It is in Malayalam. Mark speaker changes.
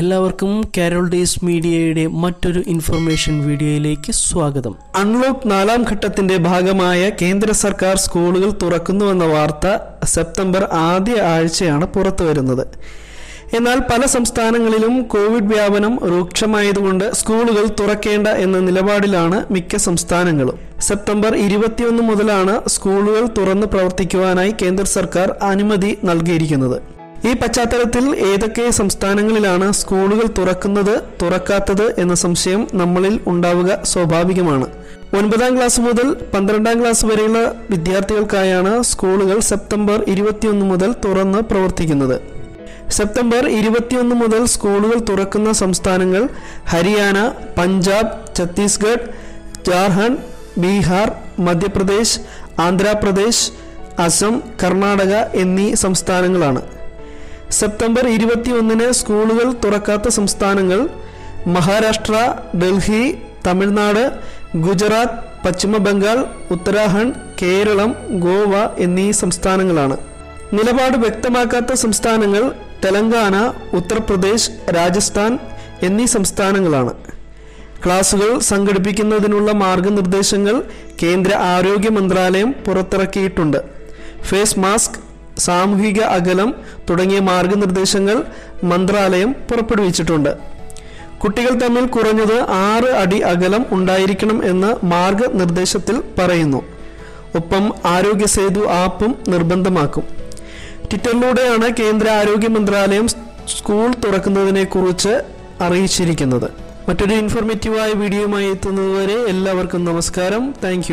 Speaker 1: എല്ലാവർക്കും കേരള ഡേസ് മീഡിയയുടെ മറ്റൊരു ഇൻഫർമേഷൻ വീഡിയോയിലേക്ക് സ്വാഗതം.
Speaker 2: അൺലോക്ക് നാലാം ഘട്ടത്തിന്റെ ഭാഗമായ കേന്ദ്ര സർക്കാർ സ്കൂളുകൾ തുറക്കുന്നുവെന്ന വാർത്ത സെപ്റ്റംബർ ആദ്യ ആഴ്ചയാണ് പുറത്തു വരുന്നത്. എന്നാൽ പല സംസ്ഥാനങ്ങളിലും കോവിഡ് വ്യാപനം രൂക്ഷമായതുകൊണ്ട് സ്കൂളുകൾ തുറക്കേണ്ട എന്ന നിലപാടിലാണ് മിക്ക സംസ്ഥാനങ്ങളും. സെപ്റ്റംബർ ഇരുപത്തിയൊന്ന് മുതലാണ് സ്കൂളുകൾ തുറന്ന് പ്രവർത്തിക്കുവാനായി കേന്ദ്ര സർക്കാർ അനുമതി നൽകിയിരിക്കുന്നത്. ഈ പശ്ചാത്തലത്തിൽ ഏതൊക്കെ സംസ്ഥാനങ്ങളിലാണ് സ്കൂളുകൾ തുറക്കുന്നത് തുറക്കാത്തത് എന്ന സംശയം നമ്മളിൽ ഉണ്ടാവുക സ്വാഭാവികമാണ്. ഒൻപതാം ക്ലാസ് മുതൽ പന്ത്രണ്ടാം ക്ലാസ് വരെയുള്ള വിദ്യാർത്ഥികൾക്കായാണ് സ്കൂളുകൾ സെപ്റ്റംബർ ഇരുപത്തിയൊന്ന് മുതൽ തുറന്ന് പ്രവർത്തിക്കുന്നത്. സെപ്റ്റംബർ ഇരുപത്തിയൊന്ന് മുതൽ സ്കൂളുകൾ തുറക്കുന്ന സംസ്ഥാനങ്ങൾ ഹരിയാന പഞ്ചാബ് ഛത്തീസ്ഗഡ് ജാർഖണ്ഡ് ബീഹാർ മധ്യപ്രദേശ് ആന്ധ്രാപ്രദേശ് അസം കർണാടക എന്നീ സംസ്ഥാനങ്ങളാണ്. സെപ്റ്റംബർ ഇരുപത്തിയൊന്നിന് സ്കൂളുകൾ തുറക്കാത്ത സംസ്ഥാനങ്ങൾ മഹാരാഷ്ട്ര ഡൽഹി തമിഴ്നാട് ഗുജറാത്ത് പശ്ചിമ ബംഗാൾ ഉത്തരാഖണ്ഡ് കേരളം ഗോവ എന്നീ സംസ്ഥാനങ്ങളാണ്. നിലപാട് വ്യക്തമാക്കാത്ത സംസ്ഥാനങ്ങൾ തെലങ്കാന ഉത്തർപ്രദേശ് രാജസ്ഥാൻ എന്നീ സംസ്ഥാനങ്ങളാണ്. ക്ലാസുകൾ സംഘടിപ്പിക്കുന്നതിനുള്ള മാർഗനിർദ്ദേശങ്ങൾ കേന്ദ്ര ആരോഗ്യ മന്ത്രാലയം പുറത്തിറക്കിയിട്ടുണ്ട്. ഫേസ് മാസ്ക് സാമൂഹിക അകലം തുടങ്ങിയ മാർഗനിർദ്ദേശങ്ങൾ മന്ത്രാലയം പുറപ്പെടുവിച്ചിട്ടുണ്ട്. കുട്ടികൾ തമ്മിൽ കുറഞ്ഞത് ആറ് അടി അകലം ഉണ്ടായിരിക്കണം എന്ന് മാർഗനിർദ്ദേശത്തിൽ പറയുന്നു. ഒപ്പം ആരോഗ്യ സേതു ആപ്പും നിർബന്ധമാക്കും. ട്വിറ്ററിലൂടെയാണ് കേന്ദ്ര ആരോഗ്യ മന്ത്രാലയം സ്കൂൾ തുറക്കുന്നതിനെ കുറിച്ച് അറിയിച്ചിരിക്കുന്നത്. മറ്റൊരു ഇൻഫോർമേറ്റീവായ വീഡിയോയുമായി എത്തുന്നതുവരെ എല്ലാവർക്കും നമസ്കാരം. താങ്ക്